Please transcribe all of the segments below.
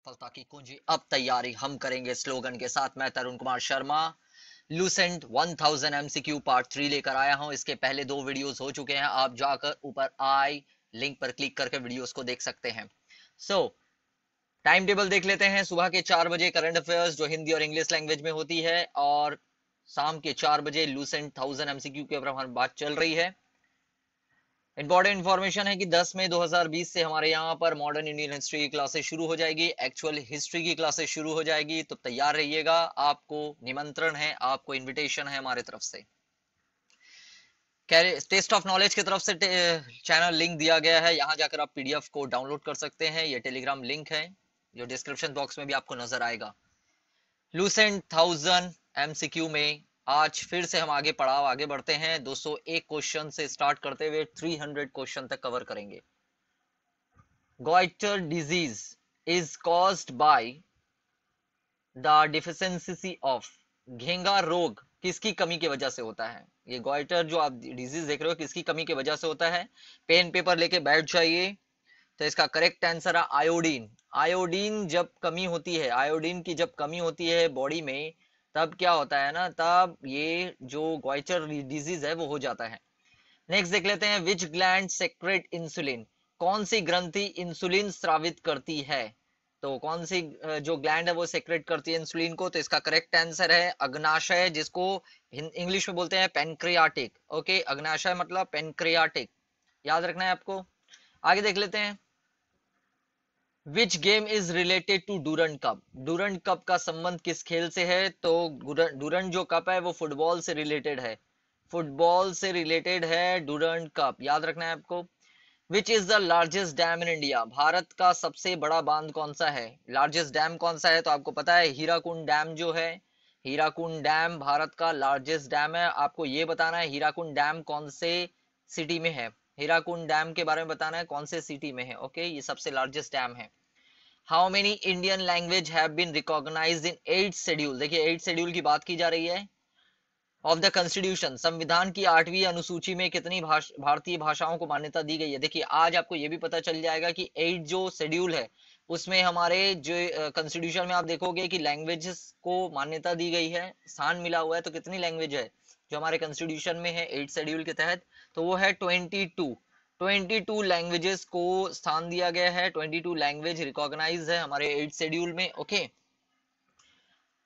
सफलता की कुंजी। अब तैयारी हम करेंगे स्लोगन के साथ। मैं Tarun Kumar Sharma Lucent 1000 MCQ part three लेकर आया हूँ। इसके पहले दो वीडियोस हो चुके हैं। आप जाकर ऊपर आई लिंक पर क्लिक करके वीडियोस को देख सकते हैं। सो टाइम टेबल देख लेते हैं। सुबह के चार बजे करंट अफेयर्स जो हिंदी और इंग्लिश लैंग्वेज में होती है, और शाम के चार बजे लूसेंट थाउज़ेंड एमसीक्यू के ऊपर हमारी बात चल रही है। इंपॉर्टेंट इन्फॉर्मेशन है कि 10 मई 2020 से हमारे यहाँ पर मॉडर्न इंडियन हिस्ट्री की क्लासेस शुरू हो जाएगी। एक्चुअल हिस्ट्री की क्लासेस शुरू हो जाएगी। तो तैयार रहिएगा। आपको निमंत्रण है, आपको इनविटेशन है हमारे तरफ़ से। टेस्ट ऑफ़ नॉलेज की तरफ़ से चैनल लिंक दिया गया है। यहाँ जाकर आप पीडीएफ को डाउनलोड कर सकते हैं। ये टेलीग्राम लिंक है। जो डिस्क्रिप्शन बॉक्स में भी आपको नज़र आएगा। लूसेंट थाउज़ेंड एमसीक्यू में आज फिर से हम आगे पड़ाव आगे बढ़ते हैं। 201 क्वेश्चन से स्टार्ट करते हुए 300 क्वेश्चन तक कवर करेंगे। Goitre disease is caused by the deficiency of घेंगा रोग किसकी कमी की वजह से होता है? ये गोइटर जो आप डिज़ीज़ देख रहे हो, किसकी कमी की वजह से होता है? पेन पेपर लेके बैठ जाइए। तो इसका करेक्ट आंसर है आयोडीन आयोडीन जब कमी होती है आयोडीन की जब कमी होती है बॉडी में तब क्या होता है ना, तब ये जो गोइचर डिज़ीज़ है, वो हो जाता है। नेक्स्ट देख लेते हैं विच ग्लैंड सेक्रेट इंसुलिन कौन सी ग्रंथि इंसुलिन स्रावित करती है? तो कौन सी जो ग्लैंड है, वो सेक्रेट करती है इंसुलिन को? तो इसका करेक्ट आंसर है अग्नाशय, जिसको इंग्लिश में बोलते हैं पेनक्रियाटिक ओके अग्नाशय मतलब पेनक्रियाटिक याद रखना है आपको। आगे देख लेते हैं। Which game is related to Durand cup Durand cup का संबंध किस खेल से है? तो डूरन जो कप है, वो फुटबॉल से रिलेटेड है। फुटबॉल से रिलेटेड है डूरन कप याद रखना है आपको। Which is the largest dam in India Bharat का सबसे बड़ा बाँध कौन सा है? लार्जेस्ट डैम कौन सा है? तो आपको पता है हीराकुंड डैम जो है हीराकुंड डैम भारत का लार्जेस्ट डैम है। आपको ये बताना है हीराकुंड डैम कौन से सिटी में है? हीराकुंड डैम के बारे में बताना है, कौन से सिटी में है? ओके ये सबसे लार्जेस्ट डैम है। How many Indian language have been recognised in eight schedule देखिए एट शेड्यूल की बात की जा रही है। ऑफ़ द कॉन्स्टिट्यूशन संविधान की आठवीं अनुसूची में कितनी भाष, भारतीय भाषाओं को मान्यता दी गई है? देखिए आज आपको ये भी पता चल जाएगा कि एट जो शेड्यूल है उसमें हमारे जो कॉन्स्टिट्यूशन में आप देखोगे कि लैंग्वेजेस को मान्यता दी गई है। स्थान मिला हुआ है तो कितनी लैंग्वेज है जो हमारे कॉन्स्टिट्यूशन में है एट शेड्यूल के तहत? तो वो है ट्वेंटी टू 22 लैंग्वेजेस को स्थान दिया गया है 22 लैंग्वेज रिकॉग्नाइज है हमारे एट शेड्यूल में ओके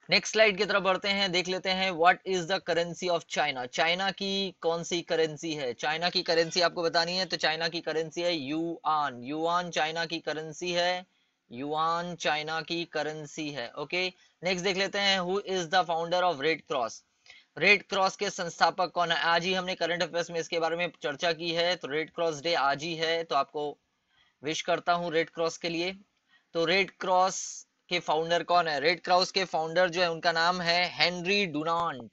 नेक्स्ट स्लाइड की तरफ़ बढ़ते हैं, देख लेते हैं what is the currency of China China की कौन सी करेंसी है? चाइना की करेंसी आपको बतानी है तो चाइना की करेंसी है युआन युआन चाइना की करेंसी है युआन चाइना की करेंसी है ओके नेक्स्ट देख लेते हैं who is the founder of Red Cross Red Cross के संस्थापक कौन है? आज ही हमने करंट अफेयर्स में इसके बारे में चर्चा की है। तो रेड क्रॉस डे आज ही है। तो आपको विश करता हूँ रेड क्रॉस के लिए। तो रेड क्रॉस के फाउंडर कौन है? रेड क्रॉस के फाउंडर जो है, उनका नाम है Henry Dunant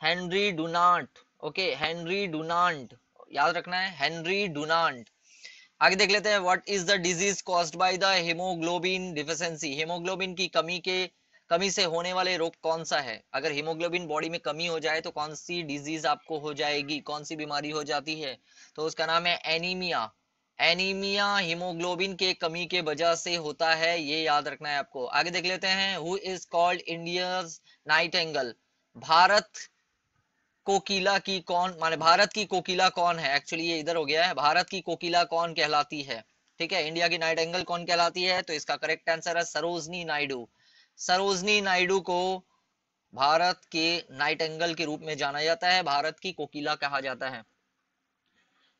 Henry Dunant okay Henry Dunant याद रखना है। हेनरी डुनांट आगे देख लेते हैं what is the disease caused by the haemoglobin deficiency haemoglobin की कमी के कमी से होने वाले रोग कौन सा है? अगर हीमोग्लोबिन बॉडी में कमी हो जाए तो कौन सी डिज़ीज़ आपको हो जाएगी? कौन सी बीमारी हो जाती है? तो उसका नाम है एनीमिया एनीमिया हीमोग्लोबिन के कमी के वजह से होता है, ये याद रखना है आपको। आगे देख लेते हैं who is called India nightingale Bharat Kokila की कौन, माने भारत की कोकिला कौन है? एक्चुअली ये इधर हो गया है। भारत की कोकिला कौन कहलाती है? ठीक है इंडिया की नाइट एंगल कौन कहलाती है? तो इसका करेक्ट आंसर है सरोजनी नायडू। सरोजनी नायडू को भारत के नाइट एंगल के रूप में जाना जाता है, भारत की कोकिला कहा जाता है।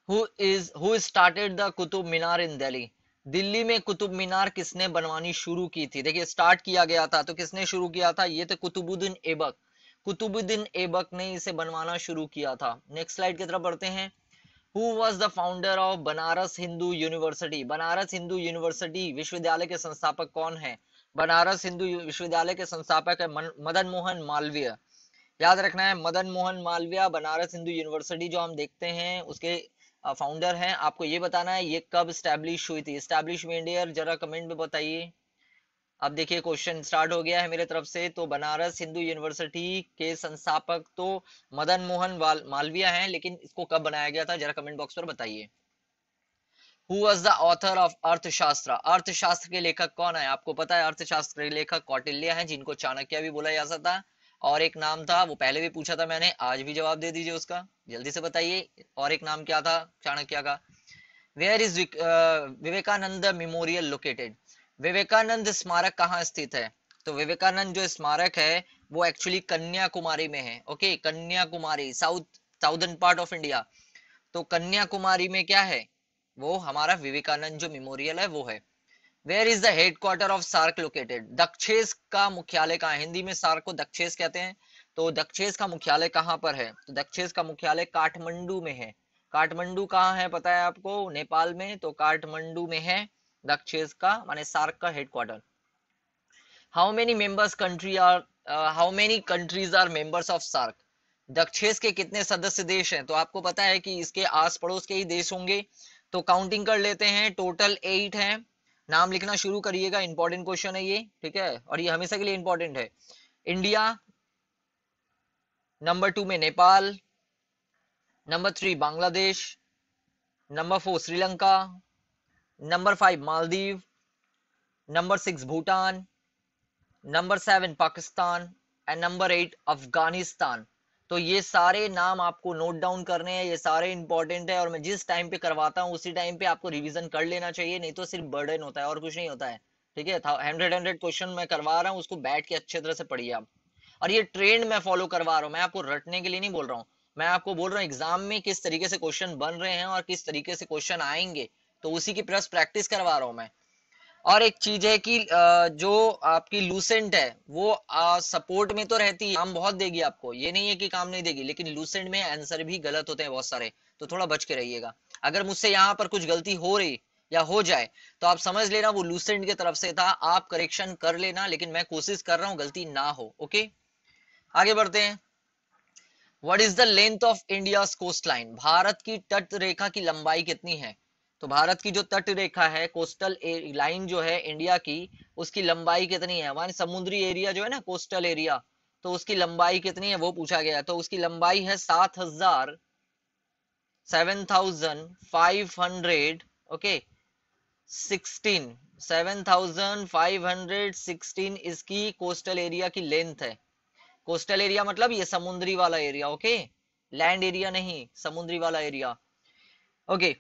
Who is who started the Qutub Minar in Delhi Delhi में कुतुब मीनार किसने बनवानी शुरू की थी? देखिए स्टार्ट किया गया था तो किसने शुरू किया था? ये तो कुतुबुद्दीन ऐबक कुतुबुद्दीन ऐबक ने इसे बनवाना शुरू किया था। नेक्स्ट स्लाइड की तरफ़ बढ़ते हैं। Who was the founder of Banaras Hindu university Banaras Hindu university विश्वविद्यालय के संस्थापक कौन है? बनारस हिंदू विश्वविद्यालय के संस्थापक है मदन मोहन मालवीय। याद रखना है, मदन मोहन मालवीय बनारस हिंदू यूनिवर्सिटी जो हम देखते हैं, उसके फाउंडर हैं। आपको ये बताना है, ये कब स्टैब्लिश हुई थी? स्टैब्लिश में इंडिया जरा कमेंट में बताइए। अब देखिए क्वेश्चन स्टार्ट हो गया है मेरे तरफ़ से। तो बनारस हिंदू यूनिवर्सिटी के संस्थापक तो मदन मोहन मालवीय हैं, लेकिन इसको कब बनाया गया था? जरा कमेंट बॉक्स पर बताइए। Who was the author of Arthashastra Arthashastra के लेखक कौन है? आपको पता है अर्थशास्त्र के लेखक कौटिल्य हैं, जिनको चाणक्य भी बोला जा सकता है। और एक नाम था, वो पहले भी पूछा था मैंने, आज भी जवाब दे दीजिए उसका। जल्दी से बताइए, और एक नाम क्या था चाणक्य का? Where is Vivekananda memorial located Vivekananda स्मारक कहाँ स्थित है? तो विवेकानंद जो स्मारक है, वो एक्चुअली कन्याकुमारी में है okay Kanyakumari south southern part of India तो कन्याकुमारी में क्या है? वो हमारा विवेकानंद जो मेमोरियल है, वो है। Where is the headquarter of SAARC located Dakshes का मुख्यालय कहाँ हिंदी में सार्क को दक्षेस कहते हैं। तो दक्षेस का मुख्यालय कहाँ पर है? तो दक्षेस का मुख्यालय काठमंडू में है। काठमंडू कहाँ है पता है आपको? नेपाल में। तो काठमंडू में है दक्षेस का, माने सार्क का headquarter how many members country are how many countries are members of SAARC Dakshes के कितने सदस्य देश हैं? तो आपको पता है कि इसके आस पड़ोस के ही देश होंगे। तो काउंटिंग कर लेते हैं टोटल एट है। नाम लिखना शुरू करिएगा इंपॉर्टेंट क्वेश्चन है ये, ठीक है? और ये हमेशा के लिए इंपॉर्टेंट है। इंडिया नंबर टू में Nepal number three Bangladesh number four Sri Lanka number five Maldives number six Bhutan number seven Pakistan and number eight Afghanistan. तो ये सारे नाम आपको नोट डाउन करने हैं, ये सारे इंपॉर्टेंट है और मैं जिस टाइम पे करवाता हूँ, उसी टाइम पे आपको रिवीजन कर लेना चाहिए, नहीं तो सिर्फ़ बर्डन होता है और कुछ नहीं होता है। ठीक है? हंड्रेड हंड्रेड क्वेश्चन मैं करवा रहा हूँ, उसको बैठ के अच्छे तरह से पढ़िए आप। और ये ट्रेंड मैं फॉलो करवा रहा हूँ, मैं आपको रटने के लिए नहीं बोल रहा हूँ। मैं आपको बोल रहा हूँ एग्ज़ाम में किस तरीके से क्वेश्चन बन रहे हैं और किस तरीके से क्वेश्चन आएँगे तो उसी की प्लस प्रैक्टिस करवा रहा हूँ मैं। और एक चीज़ है कि जो आपकी लूसेंट है, वो सपोर्ट में तो रहती है, काम बहुत देगी आपको। ये नहीं है कि काम नहीं देगी, लेकिन लूसेंट में आंसर भी गलत होते हैं बहुत सारे तो थोड़ा बच के रहिएगा। अगर मुझसे यहाँ पर कुछ गलती हो रही या हो जाए तो आप समझ लेना वो लूसेंट की तरफ़ से था, आप करेक्शन कर लेना, लेकिन मैं कोशिश कर रहा हूँ गलती ना हो ओके आगे बढ़ते हैं। What is the length of India coast line Bharat की तट रेखा की लंबाई कितनी है? तो भारत की जो तट रेखा है कोस्टल लाइन जो है इंडिया की, उसकी लंबाई कितनी है? मान समुद्री एरिया जो है ना कोस्टल एरिया तो उसकी लंबाई कितनी है वो पूछा गया तो उसकी लंबाई है सात हज़ार seven thousand five hundred okay sixteen seven thousand five hundred sixteen इसकी कोस्टल एरिया की लेंथ है। कोस्टल एरिया मतलब ये समुद्री वाला एरिया ओके लैंड एरिया नहीं, समुद्री वाला एरिया ओके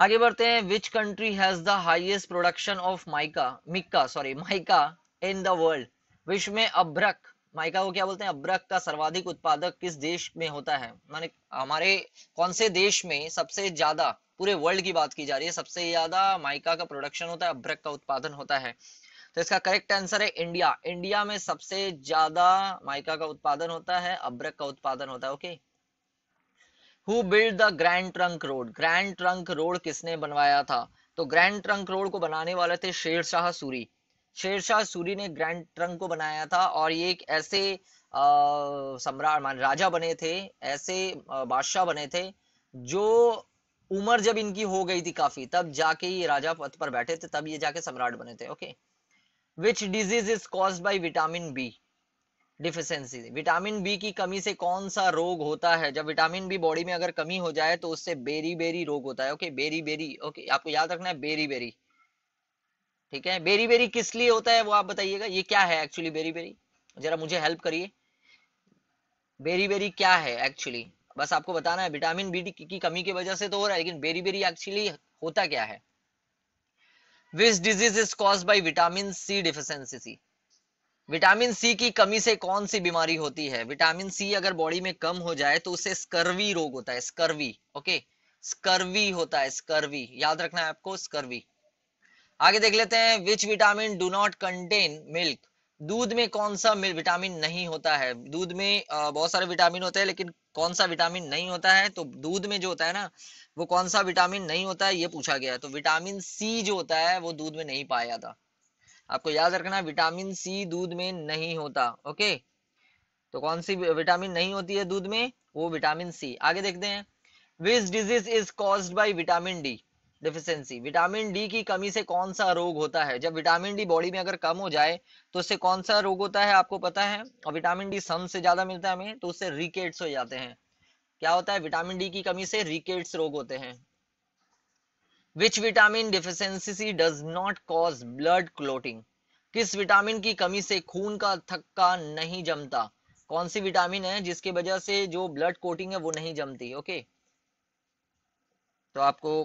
आगे बढ़ते हैं। Which country has the highest production of mica mica sorry mica in the world विश्व में अब्रक माइका को क्या बोलते हैं? अब्रक का सर्वाधिक उत्पादक किस देश में होता है? माने हमारे कौन से देश में सबसे ज़्यादा, पूरे वर्ल्ड की बात की जा रही है, सबसे ज़्यादा माइका का प्रोडक्शन होता है अब्रक का उत्पादन होता है। तो इसका करेक्ट आंसर है इंडिया इंडिया में सबसे ज़्यादा माइका का उत्पादन होता है अब्रक का उत्पादन होता है okay who build the grand trunk road grand trunk road किसने बनवाया था? तो ग्रैंड ट्रंक रोड को बनाने वाले थे शेर शाह सूरी। शेर शाह सूरी ने ग्रैंड ट्रंक को बनाया था और ये एक ऐसे सम्राट मान राजा बने थे, ऐसे बादशाह बने थे, जो उम्र जब इनकी हो गई थी काफ़ी, तब जाके ये राजा पद पर बैठे थे, तब ये जाके सम्राट बने थे okay which disease is cause by vitamin B deficiency vitamin B की कमी से कौन सा रोग होता है? जब विटामिन बी बॉडी में अगर कमी हो जाए तो उससे बेरी बेरी रोग होता है। ओके बेरी बेरी ओके आपको याद रखना है बेरी बेरी ठीक है? बेरी बेरी किस लिए होता है वो आप बताइएगा। ये क्या है एक्चुअली बेरी बेरी जरा मुझे हेल्प करिए। बेरी बेरी क्या है एक्चुअली बस आपको बताना है विटामिन बी की कमी की वजह से तो हो रहा है, लेकिन बेरी बेरी एक्चुअली होता क्या है? Which disease is cause by vitamin C deficiency vitamin C की कमी से कौन सी बीमारी होती है? विटामिन सी अगर बॉडी में कम हो जाए तो उससे स्कर्वी रोग होता है, स्कर्वी, ओके? स्कर्वी होता है, स्कर्वी, याद रखना है आपको, स्कर्वी। आगे देख लेते हैं which vitamin do not contain milk दूध में कौन सा विटामिन नहीं होता है? दूध में बहुत सारे विटामिन होते हैं, लेकिन कौन सा विटामिन नहीं होता है? तो दूध में जो होता है ना, वो कौन सा विटामिन नहीं होता है, ये पूछा गया है। तो विटामिन सी जो होता है, वो दूध में नहीं पाया जाता। आपको याद रखना विटामिन सी दूध में नहीं होता ओके तो कौन सी विटामिन नहीं होती है दूध में? वो विटामिन सी आगे देखते हैं। Which disease is caused by vitamin D deficiency vitamin D की कमी से कौन सा रोग होता है? जब विटामिन डी बॉडी में अगर कम हो जाए तो उससे कौन सा रोग होता है आपको पता है? और विटामिन डी सन से ज़्यादा मिलता है हमें तो उससे रिकेट्स हो जाते हैं। क्या होता है? विटामिन डी की कमी से रिकेट्स रोग होते हैं। Which vitamin deficiency does not cause blood clotting किस विटामिन की कमी से खून का थक्का नहीं जमता? कौन सी विटामिन है जिसकी वजह से जो ब्लड कोटिंग है वो नहीं जमती? ओके तो आपको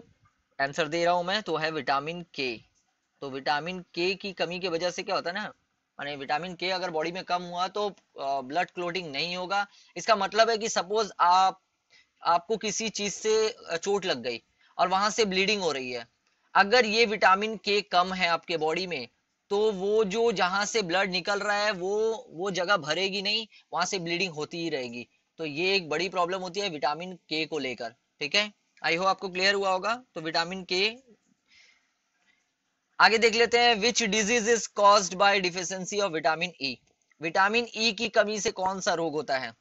आंसर दे रहा हूँ मैं तो है विटामिन के तो विटामिन के की कमी की वजह से क्या होता है ना? माने विटामिन के अगर बॉडी में कम हुआ तो ब्लड क्लोटिंग नहीं होगा। इसका मतलब है कि सपोज़ आप, आपको किसी चीज़ से चोट लग गई। और वहाँ से ब्लीडिंग हो रही है। अगर ये विटामिन के कम है आपके बॉडी में तो वो जो जहाँ से ब्लड निकल रहा है, वो वो जगह भरेगी नहीं, वहाँ से ब्लीडिंग होती ही रहेगी। तो ये एक बड़ी प्रॉब्लम होती है विटामिन के को लेकर, ठीक है? आई होप आपको क्लियर हुआ होगा। तो विटामिन के आगे देख लेते हैं which disease is caused by deficiency of vitamin E vitamin E की कमी से कौन सा रोग होता है?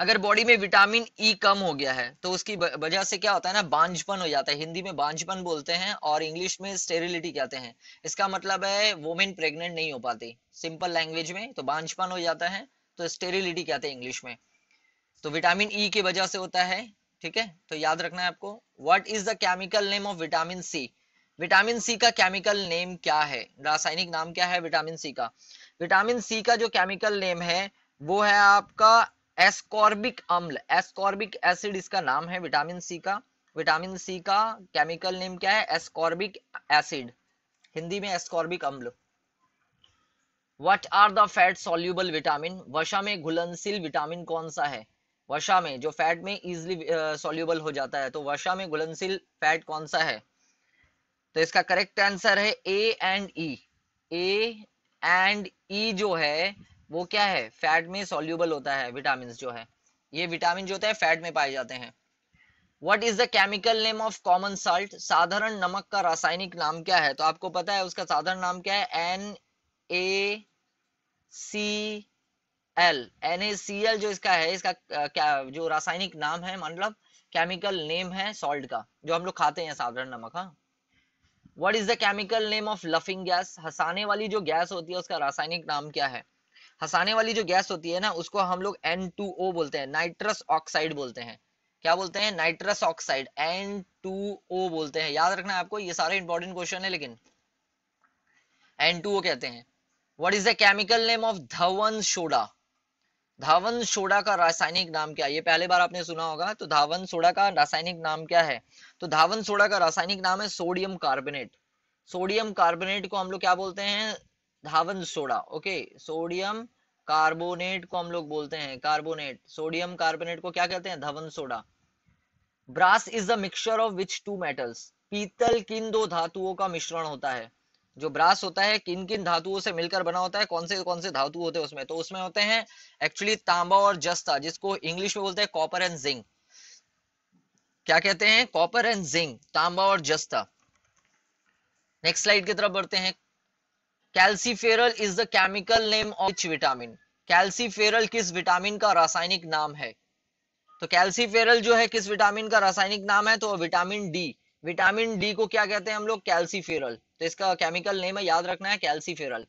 अगर बॉडी में विटामिन ई e कम हो गया है तो उसकी वजह से क्या होता है ना, बांझपन हो जाता है। हिंदी में बांझपन बोलते हैं और इंग्लिश में स्टेरिलिटी कहते हैं। इसका मतलब है वोमेन प्रेग्नेंट नहीं हो पाती। सिंपल लैंग्वेज में तो बांझपन हो जाता है तो स्टेरिलिटी कहते हैं इंग्लिश में। तो विटामिन ई e की वजह से होता है, ठीक है? तो याद रखना है आपको what is the chemical name of vitamin C vitamin C का केमिकल नेम क्या है? रासायनिक नाम क्या है विटामिन सी का? विटामिन सी का जो केमिकल नेम है, वो है आपका एस्कॉर्बिक अम्ल, एस्कॉर्बिक एसिड इसका नाम है विटामिन सी का। विटामिन सी का केमिकल नेम क्या है? Ascorbic acid. हिंदी में एस्कॉर्बिक अम्ल। What are the fat soluble vitamin वशा में घुलनशील विटामिन कौन सा है? वशा में, जो फैट में इजिली सोल्यूबल हो जाता है तो वशा में घुलनशील फैट कौन सा है? तो इसका करेक्ट आंसर है A and E A and ई जो है वो क्या है? फैट में सोल्यूबल होता है विटामिन जो है। ये विटामिन जो होता है फैट में पाए जाते हैं। What is the chemical name of common salt साधारण नमक का रासायनिक नाम क्या है? तो आपको पता है उसका साधारण नाम क्या है? N A C L N A C L जो इसका है, इसका क्या, जो रासायनिक नाम है मतलब केमिकल नेम है सॉल्ट का, जो हम लोग खाते हैं साधारण नमक हाँ। What is the chemical name of laughing gas हंसाने वाली जो गैस होती है, उसका रासायनिक नाम क्या है? हंसाने वाली जो गैस होती है ना, उसको हम लोग N2O बोलते हैं नाइट्रस ऑक्साइड बोलते हैं। क्या बोलते हैं? नाइट्रस ऑक्साइड N2O बोलते हैं। याद रखना आपको, ये सारे इंपॉर्टेंट क्वेश्चन है, लेकिन N2O कहते हैं। What is the chemical name of Dhawan soda धावन सोडा का रासायनिक नाम क्या? है ये पहले बार आपने सुना होगा तो धावन सोडा का रासायनिक नाम क्या है? तो धावन सोडा का रासायनिक नाम है सोडियम कार्बोनेट सोडियम कार्बोनेट को हम लोग क्या बोलते हैं? धावन सोडा ओके सोडियम कार्बोनेट को हम लोग बोलते हैं, कार्बोनेट, सोडियम कार्बोनेट को क्या कहते हैं? Dhawan soda. Brass is the mixture of which two metals. पीतल किन दो धातुओं का मिश्रण होता है? जो ब्रास होता है, किन किन धातुओं से मिलकर बना होता है? कौन से कौन से धातु होते हैं उसमें? तो उसमें होते हैं एक्चुअली तांबा और जस्ता, जिसको इंग्लिश में बोलते हैं कॉपर एंड जिंक क्या कहते हैं? कॉपर एंड जिंक तांबा और जस्ता। नेक्स्ट स्लाइड की तरफ़ बढ़ते हैं। Calciferol is the chemical name of vitamin calciferol किस विटामिन का रासायनिक नाम है? तो कैल्सीफेरल जो है, किस विटामिन का रासायनिक नाम है? तो विटामिन डी विटामिन डी को क्या कहते हैं हम लोग? कैल्सीफेरल तो इसका केमिकल नेम है, याद रखना है calciferol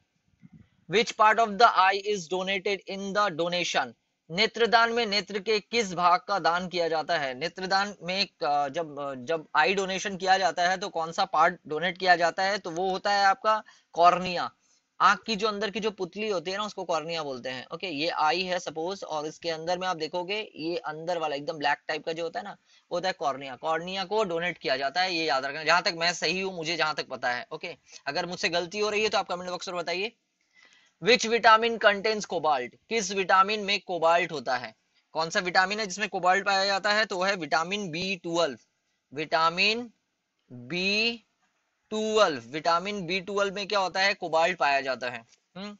which part of the eye is donated in the donation नेत्रदान में नेत्र के किस भाग का दान किया जाता है? नेत्रदान में जब जब आई डोनेशन किया जाता है तो कौन सा पार्ट डोनेट किया जाता है? तो वो होता है आपका कॉर्निया। आँख की जो अंदर की जो पुतली होती है ना, उसको कॉर्निया बोलते हैं। ओके, ये आई है सपोज़, और इसके अंदर में आप देखोगे, ये अंदर वाला एकदम ब्लैक टाइप का जो होता है ना, वो होता है कॉर्निया। कॉर्निया को डोनेट किया जाता है, ये याद रखना। जहाँ तक मैं सही हूँ, मुझे जहाँ तक पता है। ओके, अगर मुझसे गलती हो रही है तो आप कमेंट बॉक्स में बताइए। विच विटामिन कंटेन्स कोबाल्ट किस विटामिन में कोबाल्ट होता है? कौन सा विटामिन है जिसमें कोबाल्ट पाया जाता है? तो है vitamin B twelve vitamin B twelve vitamin B twelve में क्या होता है? कोबाल्ट पाया जाता है। हम्म?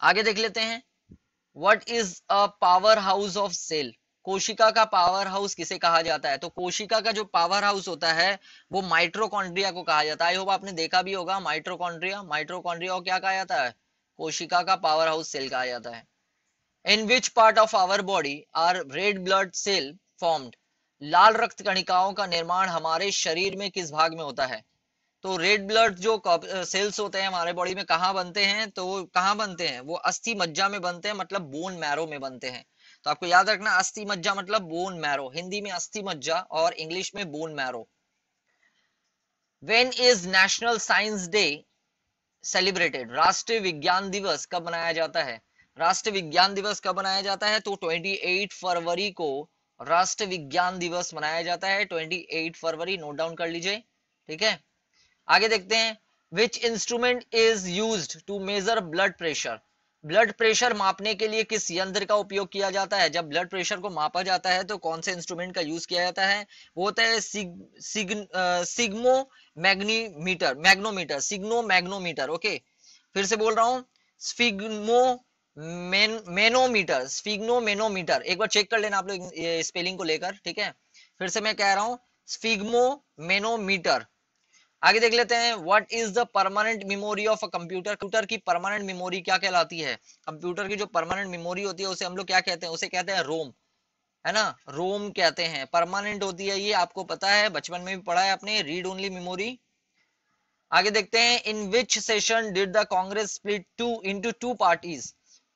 आगे देख लेते हैं। What is a power house of cell कोशिका का पावर हाउस किसे कहा जाता है? तो कोशिका का जो पावर हाउस होता है, वो माइट्रोकॉन्ड्रिया को कहा जाता है। आई होप आपने देखा भी होगा, माइट्रोकॉन्ड्रिया माइट्रोकॉन्ड्रिया को क्या कहा जाता है? कोशिका का पावर हाउस सेल कहा जाता है। In which part of our body are red blood cell formed लाल रक्त कणिकाओं का निर्माण हमारे शरीर में किस भाग में होता है? तो रेड ब्लड जो सेल्स होते हैं हमारे बॉडी में कहाँ बनते हैं? तो कहाँ बनते हैं? वो अस्थि मज्जा में बनते हैं मतलब बोन मैरो में बनते हैं। तो आपको याद रखना अस्थि मज्जा मतलब बोन मैरो हिंदी में अस्थि मज्जा और इंग्लिश में bone marrow when is national science day celebrated राष्ट्रीय विज्ञान दिवस कब मनाया जाता है? राष्ट्रीय विज्ञान दिवस कब मनाया जाता है? तो 28 फरवरी को राष्ट्रीय विज्ञान दिवस मनाया जाता है। 28 फरवरी नोट डाउन कर लीजिए। ठीक है? आगे देखते हैं। Which instrument is use to measure blood pressure blood pressure मापने के लिए किस यंत्र का उपयोग किया जाता है? जब ब्लड प्रेशर को मापा जाता है तो कौन से इंस्ट्रूमेंट का यूज़ किया जाता है? वो होता है सिग, सिग, सिग्मो मैग्नीमीटर मैग्नोमीटर सिग्नो मैग्नोमीटर ओके फिर से बोल रहा हूँ sphygmo man, manometer sphygmomanometer एक बार चेक कर लेना आप लोग स्पेलिंग को लेकर ठीक है? फिर से मैं कह रहा हूँ स्फिग्मो मेनोमीटर आगे देख लेते हैं what is the permanent memory of a computer computer की परमानेंट मेमोरी क्या कहलाती है? कंप्यूटर की जो परमानेंट मेमोरी होती है, उसे हम लोग क्या कहते हैं? उसे कहते हैं रोम है ना? रोम कहते हैं। परमानेंट होती है ये, आपको पता है, बचपन में भी पढ़ा है आपने रीड ओनली मेमोरी आगे देखते हैं in which session did the Congress split to into two parties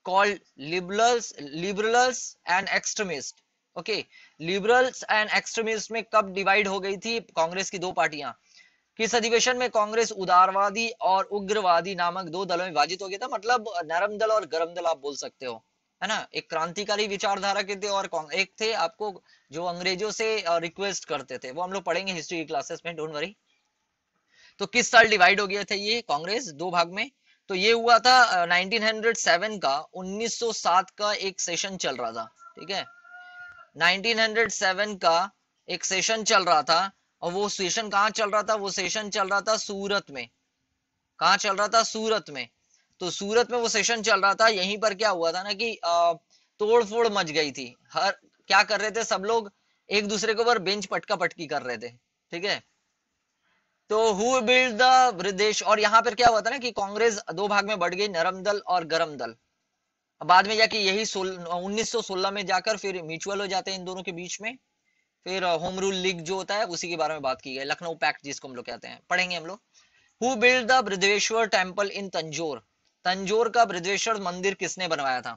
called liberals liberals and extremist okay liberals and extremist में कब डिवाइड हो गई थी? कांग्रेस की दो पार्टियाँ। किस अधिवेशन में कांग्रेस उदारवादी और उग्रवादी नामक दो दलों में विभाजित हो गया था? मतलब नरम दल और गरम दल आप बोल सकते हो, है ना? एक क्रांतिकारी विचारधारा के थे और एक थे आपको जो अंग्रेज़ों से रिक्वेस्ट करते थे। वो हम लोग पढ़ेंगे हिस्ट्री क्लासेस में डोंट वरी तो किस साल डिवाइड हो गया था ये कांग्रेस दो भाग में? तो ये हुआ था 1907 का 1907 का एक सेशन चल रहा था, ठीक है? 1907 का एक सेशन चल रहा था और वो सेशन कहाँ चल रहा था? वो सेशन चल रहा था सूरत में। कहा चल रहा था? सूरत में। तो सूरत में वो सेशन चल रहा था। यहीं पर क्या हुआ था ना कि तोड़ फोड़ मच गई थी। हर, क्या कर रहे थे सब लोग? एक दूसरे के ऊपर बेंच पटका पटकी कर रहे थे। ठीक है? तो हु बिल्ड द और यहाँ पर क्या हुआ था ना कि कांग्रेस दो भाग में बढ़ गई, नरम दल और गरम दल। बाद में जाके यही उन्नीस में जाकर फिर म्यूचुअल हो जाते हैं इन दोनों के बीच में। फिर होम रूल लीग जो होता है, उसी के बारे में बात की गई। लखनऊ पैक्ट जिसको हम लोग कहते हैं। पढ़ेंगे हम लोग। Who build the Brihadeeswara temple in Tanjore Tanjore का बृदेश्वर मंदिर किसने बनवाया था?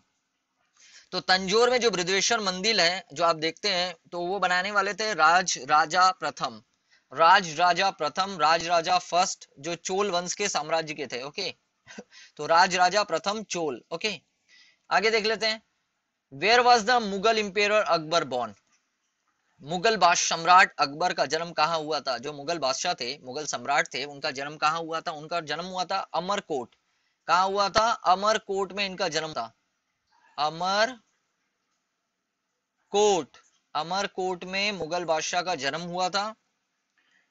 तो तंजोर में जो बृदेश्वर मंदिर है, जो आप देखते हैं तो वो बनाने वाले थे राज, राजा प्रथम। राज, राजा प्रथम, राज, राजा फ़र्स्ट जो चोल वंश के साम्राज्य के थे ओके तो राज, राजा प्रथम, चोल ओके आगे देख लेते हैं। Where was the Mughal emperor Akbar born Mughal बादशाह सम्राट अकबर का जन्म कहाँ हुआ था? जो मुगल बादशाह थे, मुगल सम्राट थे, उनका जन्म कहाँ हुआ था? उनका जन्म हुआ था अमरकोट। कहाँ हुआ था? अमरकोट में इनका जन्म था। अमर कोट अमरकोट में मुगल बादशाह का जन्म हुआ था।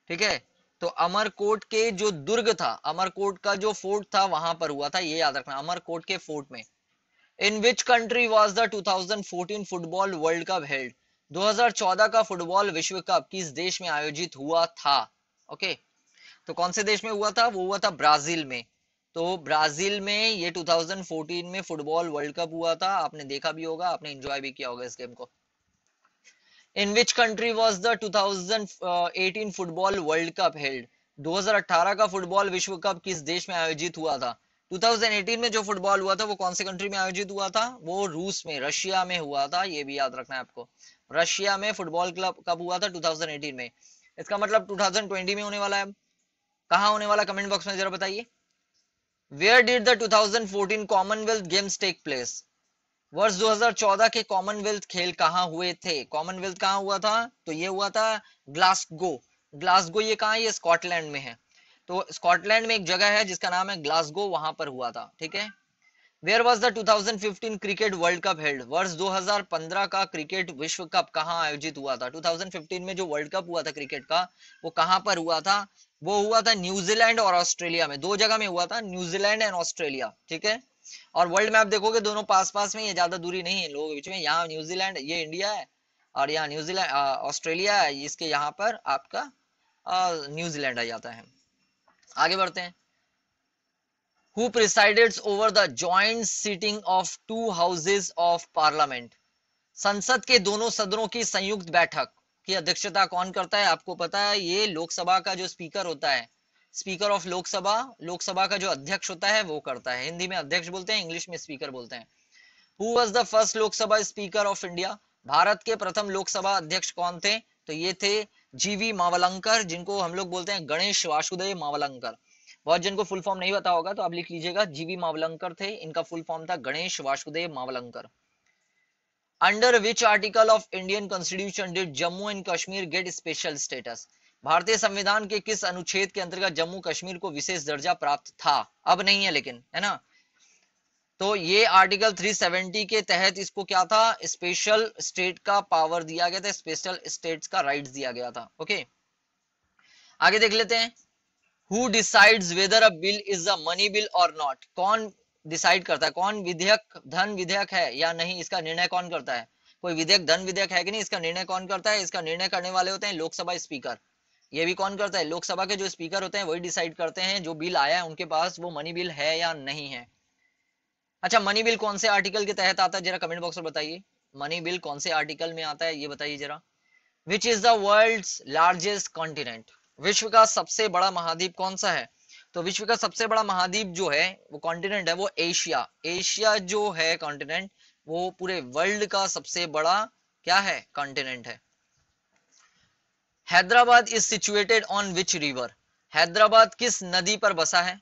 ठीक है? तो अमरकोट के जो दुर्ग था, अमरकोट का जो फोर्ट था, वहाँ पर हुआ था। ये याद रखना, अमरकोट के फोर्ट में। In which country was the 2014 football world cup held 2014 का फुटबॉल विश्व कप किस देश में आयोजित हुआ था? ओके तो कौन से देश में हुआ था? वो हुआ था ब्राज़ील में। तो ब्राज़ील में ये 2014 में फुटबॉल वर्ल्ड कप हुआ था। आपने देखा भी होगा, आपने एंजॉय भी किया होगा इस गेम को। In which country was the 2018 football world cup held 2018 का फुटबॉल विश्व कप किस देश में आयोजित हुआ था? 2018 में जो फुटबॉल हुआ था, वो कौन से कंट्री में आयोजित हुआ था? वो रूस में, रशिया में हुआ था, ये भी याद रखना है आपको। रशिया में फुटबॉल क्लब कब हुआ था? 2018 में। इसका मतलब 2020 में होने वाला है। कहा होने वाला? कमेंट बॉक्स में जरा बताइए। Where did the 2014 commonwealth games take place वर्ष 2014 के कॉमनवेल्थ खेल कहाँ हुए थे? कॉमनवेल्थ कहाँ हुआ था? तो ये हुआ था ग्लासगो ग्लासगो ये कहा ये स्कॉटलैंड में है। तो स्कॉटलैंड में एक जगह है जिसका नाम है ग्लासगो वहाँ पर हुआ था। ठीक है? Where was the 2015 cricket world cup held वर्ष 2015 का क्रिकेट विश्व कप कहाँ आयोजित हुआ था? 2015 में जो वर्ल्ड कप हुआ था क्रिकेट का, वो कहाँ पर हुआ था? वो हुआ था न्यूजीलैंड और ऑस्ट्रेलिया में। दो जगह में हुआ था न्यूजीलैंड एंड ऑस्ट्रेलिया ठीक है? और वर्ल्ड मैप देखोगे, दोनों पास पास में, ये ज़्यादा दूरी नहीं है, लोगों के बीच में। यहाँ न्यूजीलैंड ये इंडिया है, और यहाँ न्यूजीलैंड ऑस्ट्रेलिया है। इसके यहाँ पर आपका न्यूजीलैंड आ जाता है। आगे बढ़ते हैं। Who presides over the joint sitting of two houses of parliament. संसद के दोनों सदनों की संयुक्त बैठक की अध्यक्षता कौन करता है, आपको पता है? ये लोकसभा का जो स्पीकर होता है, स्पीकर ऑफ़ लोकसभा लोकसभा का जो अध्यक्ष होता है, वो करता है। हिंदी में अध्यक्ष बोलते हैं, इंग्लिश में स्पीकर बोलते हैं। Who was the first Lok Sabha speaker of India? Bharat के प्रथम लोकसभा अध्यक्ष कौन थे? तो ये थे जीवी मावलंकर जिनको हम लोग बोलते हैं गणेश वासुदेव मावलंकर। बहुत जन को फुल फॉर्म नहीं पता होगा तो आप लिख लीजिएगा जीवी मावलंकर थे, इनका फुल फॉर्म था Ganesh Vasudev Mavalankar under which article of Indian constitution did Jammu and Kashmir get special status भारतीय संविधान के किस अनुच्छेद के अंतर्गत जम्मू कश्मीर को विशेष दर्जा प्राप्त था? अब नहीं है लेकिन, है ना? तो ये आर्टिकल 370 के तहत इसको क्या था? स्पेशल स्टेट का पावर दिया गया था स्पेशल स्टेट्स का राइट्स दिया गया था ओके आगे देख लेते हैं। Who decides whether a bill is a money bill और नॉट कौन डिसाइड करता है? कौन विधेयक, धन विधेयक है या नहीं? इसका निर्णय कौन करता है? कोई विधेयक, धन विधेयक है कि नहीं? इसका निर्णय कौन करता है? इसका निर्णय करने वाले होते हैं लोकसभा स्पीकर। ये भी कौन करता है? लोकसभा के जो स्पीकर होते हैं, वही डिसाइड करते हैं, जो बिल आया है, उनके पास वो मनी बिल है या नहीं है। अच्छा मनी बिल कौन से आर्टिकल के तहत आता है? जरा कमेंट बॉक्स में बताइए। मनी बिल कौन से आर्टिकल में आता है? ये बताइए जरा। Which is the world largest continent विश्व का सबसे बड़ा महाद्वीप कौन सा है? तो विश्व का सबसे बड़ा महाद्वीप जो है, वो कॉन्टिनेंट है, वो एशिया एशिया जो है कॉन्टिनेंट वो पूरे वर्ल्ड का सबसे बड़ा क्या है? कॉन्टिनेंट है। Hyderabad is situated on which river Hyderabad किस नदी पर बसा है?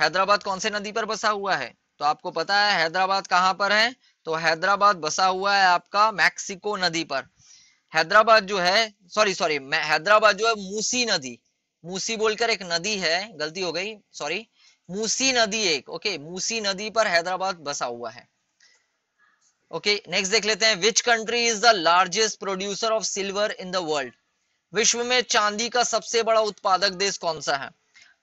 हैदराबाद कौन से नदी पर बसा हुआ है? तो आपको पता है, हैदराबाद कहाँ पर है? तो हैदराबाद बसा हुआ है आपका मैक्सिको नदी पर। हैदराबाद जो है सॉरी सॉरी हैदराबाद जो है, मूसी नदी, मूसी बोलकर एक नदी है, गलती हो गई सॉरी मूसी नदी एक ओके मूसी नदी पर हैदराबाद बसा हुआ है। ओके नेक्स्ट देख लेते हैं which country is the largest producer of silver in the world विश्व में चांदी का सबसे बड़ा उत्पादक देश कौन सा है?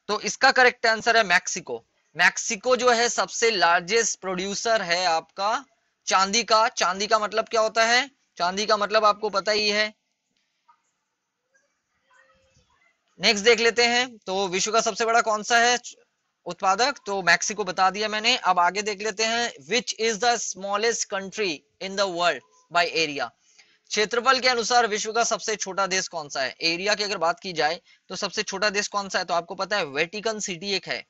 तो इसका करेक्ट आंसर है मैक्सिको मैक्सिको जो है, सबसे लार्जेस्ट प्रोड्यूसर है आपका चांदी का। चांदी का मतलब क्या होता है? चांदी का मतलब आपको पता ही है। नेक्स्ट देख लेते हैं। तो विश्व का सबसे बड़ा कौन सा है? उत्पादक? तो मैक्सिको बता दिया मैंने। अब आगे देख लेते हैं। Which is the smallest country in the world by area क्षेत्रफल के अनुसार विश्व का सबसे छोटा देश कौन सा है? एरिया की अगर बात की जाए तो सबसे छोटा देश कौन सा है? तो आपको पता है वेटिकन सिटी एक है।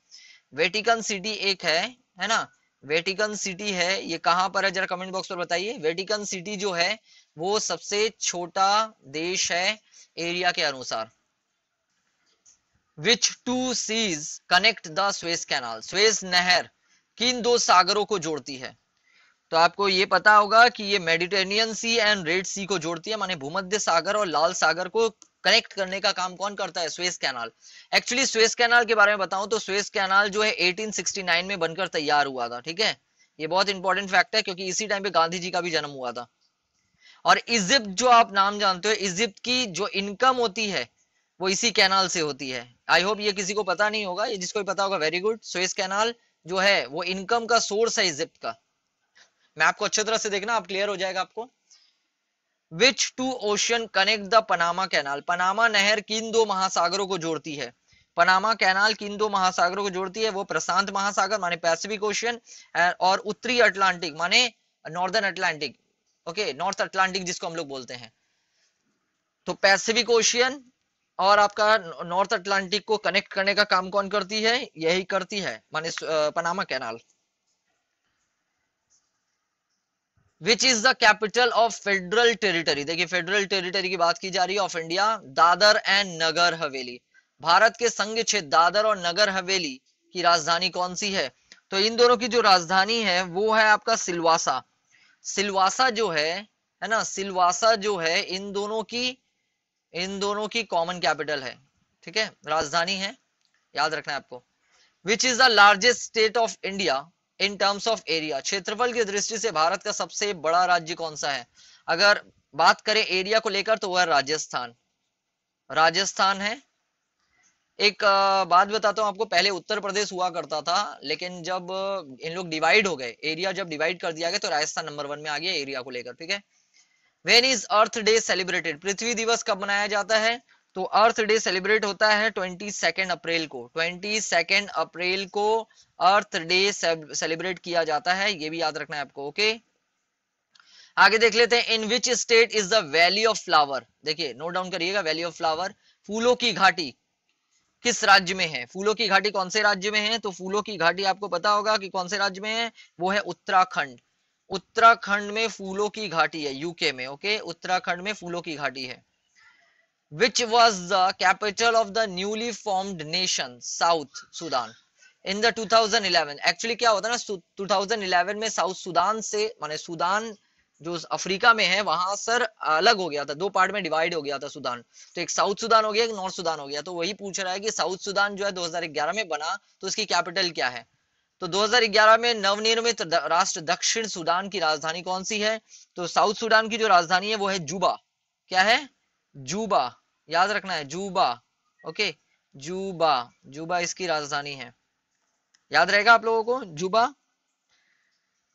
वेटिकन सिटी एक है है ना? वेटिकन सिटी है, ये कहाँ पर है? जरा कमेंट बॉक्स पर बताइए। वेटिकन सिटी जो है, वो सबसे छोटा देश है एरिया के अनुसार। Which two seas connect the Suez canal Suez नहर, किन दो सागरों को जोड़ती है? तो आपको ये पता होगा कि ये Mediterranean sea and red sea को जोड़ती है, माने भूमध्य सागर और लाल सागर को कनेक्ट करने का काम कौन करता है? Suez canal actually Suez canal के बारे में बताऊँ तो स्वेस कैनाल जो है 1869 में बनकर तैयार हुआ था, ठीक है? ये बहुत इंपॉर्टेंट फैक्ट है क्योंकि इसी टाइम पे गांधी जी का भी जन्म हुआ था। और इजिप्ट जो आप नाम जानते हो इजिप्ट की जो इनकम होती है, वो इसी कैनाल से होती है। आई होप ये किसी को पता नहीं होगा, ये जिसको पता होगा वेरी गुड स्वेस कैनाल जो है, वो इनकम का सोर्स है इजिप्ट का। मैं आपको अच्छी तरह से देखना, आप क्लियर हो जाएगा आपको। Which two ocean connect the Panama canal Panama नहर किन दो महासागरों को जोड़ती है? पनामा कैनाल किन दो महासागरों को जोड़ती है? वो प्रशांत महासागर, माने पैसिफिक ओशियन और उत्तरी अटलांटिक माने northern Atlantic okay north Atlantic जिसको हम लोग बोलते हैं। तो पैसिफिक ओशियन और आपका नॉर्थ अटलांटिक को कनेक्ट करने का काम कौन करती है? यही करती है, माने Panama canal which is the capital of federal territory देखिए फेडरल टेरिटरी की बात की जा रही है of India Dadra and Nagar Haveli. Bharat के संघ क्षेत्र दादर और नगर हवेली की राजधानी कौन सी है? तो इन दोनों की जो राजधानी है, वो है आपका सिलवासा। सिलवासा जो है है ना? सिलवासा जो है, इन दोनों की, इन दोनों की कॉमन कैपिटल है। ठीक है? राजधानी है। याद रखना है आपको। Which is the largest state of India in terms of area क्षेत्रफल की दृष्टि से भारत का सबसे बड़ा राज्य कौन सा है? अगर बात करें एरिया को लेकर तो वह राजस्थान। राजस्थान है। एक बात बताता हूँ आपको, पहले उत्तर प्रदेश हुआ करता था, लेकिन जब इन लोग डिवाइड हो गए एरिया जब डिवाइड कर दिया गया तो राजस्थान नंबर वन में आ गया एरिया को लेकर, ठीक है? When is earth day celebrated पृथ्वी दिवस कब मनाया जाता है? तो अर्थ डे सेलिब्रेट होता है ट्वेंटी सेकेंड अप्रैल को। ट्वेंटी सेकेंड अप्रैल को अर्थ डे सेलिब्रेट किया जाता है, ये भी याद रखना है आपको, ओके? आगे देख लेते हैं in which state is the valley of flower देखिए नोट डाउन करिएगा वैली ऑफ़ फ्लावर फूलों की घाटी। किस राज्य में है? फूलों की घाटी कौन से राज्य में है? तो फूलों की घाटी आपको पता होगा कि कौन से राज्य में है? वो है उत्तराखंड। उत्तराखंड में फूलों की घाटी है यूके में, ओके? उत्तराखंड में फूलों की घाटी है। Which was the capital of the newly formed nation, South Sudan, in the 2011 actually क्या होता है ना 2011 में साउथ सुदान से, माने सुदान जो अफ्रीका में है, वहाँ सर अलग हो गया था, दो पार्ट में डिवाइड हो गया था सुदान तो एक साउथ सुदान हो गया, एक नॉर्थ सुदान हो गया. तो वही पूछ रहा है कि साउथ सुदान जो है 2011 में बना तो उसकी कैपिटल क्या है? तो 2011 में नवनिर्मित राष्ट्र दक्षिण सुदान की राजधानी कौन सी है? तो साउथ सुदान की जो राजधानी है, वो है जुबा क्या है? जूबा, याद रखना है, जूबा, ओके? जूबा जूबा इसकी राजधानी है। याद रहेगा आप लोगों को? जूबा?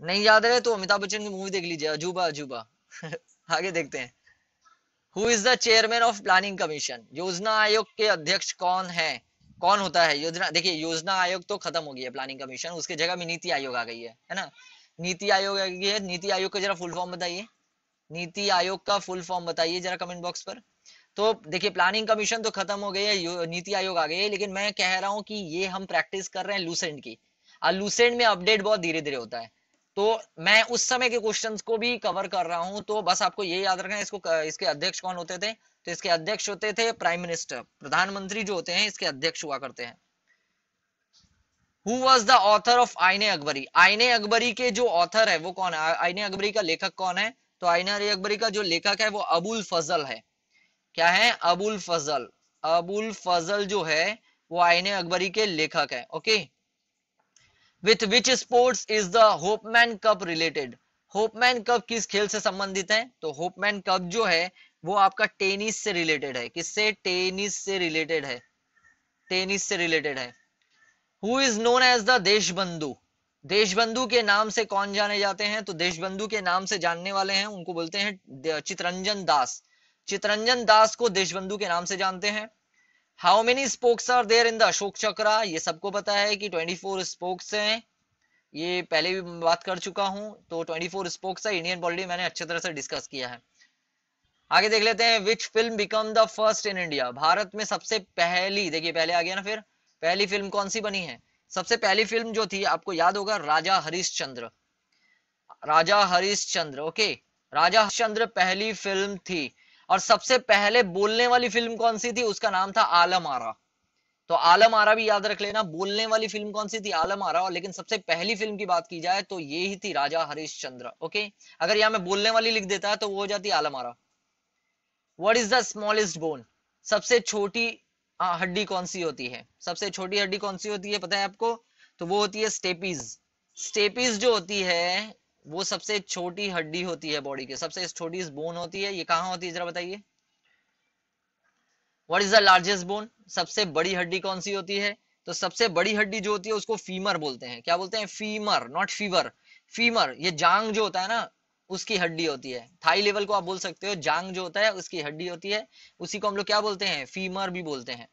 नहीं याद रहे तो अमिताभ बच्चन की मूवी देख लीजिए। अजूबा अजूबा आगे देखते हैं। Who is the chairman of planning commission योजना आयोग के अध्यक्ष कौन है? कौन होता है? योजना, देखिए, योजना आयोग तो खत्म हो गई है प्लानिंग कमीशन उसके जगह में नीति आयोग आ गई है है ना? नीति आयोग आ गई है। नीति आयोग का जरा फुल फॉर्म बताइए। नीति आयोग का फुल फॉर्म बताइए जरा कमेंट बॉक्स पर। तो देखिए प्लानिंग कमीशन तो खत्म हो गई है नीति आयोग आ गई है, लेकिन मैं कह रहा हूँ कि ये हम प्रैक्टिस कर रहे हैं लूसेंट की। और लूसेंट में अपडेट बहुत धीरे धीरे होता है। तो मैं उस समय के क्वेश्चंस को भी कवर कर रहा हूँ तो बस आपको ये याद रखना है, इसको, इसके अध्यक्ष कौन होते थे? तो इसके अध्यक्ष होते थे प्राइम मिनिस्टर प्रधानमंत्री जो होते हैं, इसके अध्यक्ष हुआ करते हैं। Who was the author of Ain-e Akbari Ain-e Akbari के जो ऑथर है, वो कौन है? आईने अकबरी का लेखक कौन है? तो आईने अकबरी का जो लेखक है, वो अबुल फजल है। क्या है? अबुल फजल। अबुल फजल जो है, वो आईने अकबरी के लेखक है okay with which sports is the Hopman Cup related Hopman Cup किस खेल से संबंधित है? तो होपमैन कप जो है, वो आपका टेनिस से रिलेटेड है। किससे? टेनिस से रिलेटेड है। टेनिस से रिलेटेड है। Who is known as the Deshbandhu? Deshbandhu के नाम से कौन जाने जाते हैं? तो देशबंधु के नाम से जानने वाले हैं, उनको बोलते हैं चितरंजन दास। चितरंजन दास को देशबंधु के नाम से जानते हैं। How many spokes are there in the Ashoka chakra ये सबको पता है कि 24 स्पोक्स हैं। ये पहले भी बात कर चुका हूँ तो 24 स्पोक्स है इंडियन पॉलिटी मैंने अच्छे तरह से डिस्कस किया है। आगे देख लेते हैं which film become the first in India Bharat में सबसे पहली, देखिए पहले आ गया ना फिर, पहली फ़िल्म कौन सी बनी है? सबसे पहली फ़िल्म जो थी, आपको याद होगा, राजा हरिश्चंद्र। राजा हरिश्चंद्र ओके राजा हरिश्चंद्र पहली फ़िल्म थी। और सबसे पहले बोलने वाली फ़िल्म कौन सी थी? उसका नाम था आलम आरा तो आलम आरा भी याद रख लेना, बोलने वाली फ़िल्म कौन सी थी? आलम आरा और लेकिन सबसे पहली फ़िल्म की बात की जाए तो ये ही थी राजा हरिश्चंद्र ओके? अगर यहाँ में बोलने वाली लिख देता है तो वो हो जाती Alam Ara what is the smallest bone सबसे छोटी हड्डी कौन सी होती है? सबसे छोटी हड्डी कौन सी होती है पता है आपको? तो वो होती है स्टेपीज। स्टेपीज जो होती है वो सबसे छोटी हड्डी होती है बॉडी के, सबसे छोटी बोन होती है, ये कहाँ होती है, जरा बताइए। What is the largest bone सबसे बड़ी हड्डी कौन सी होती है? तो सबसे बड़ी हड्डी जो होती है, उसको फीमर बोलते हैं। क्या बोलते हैं? फीमर नॉट फीवर फीमर ये जांग जो होता है ना, उसकी हड्डी होती है। थाई लेवल को आप बोल सकते हो, जांग जो होता है, उसकी हड्डी होती है। उसी को हम लोग क्या बोलते हैं? फीमर भी बोलते हैं।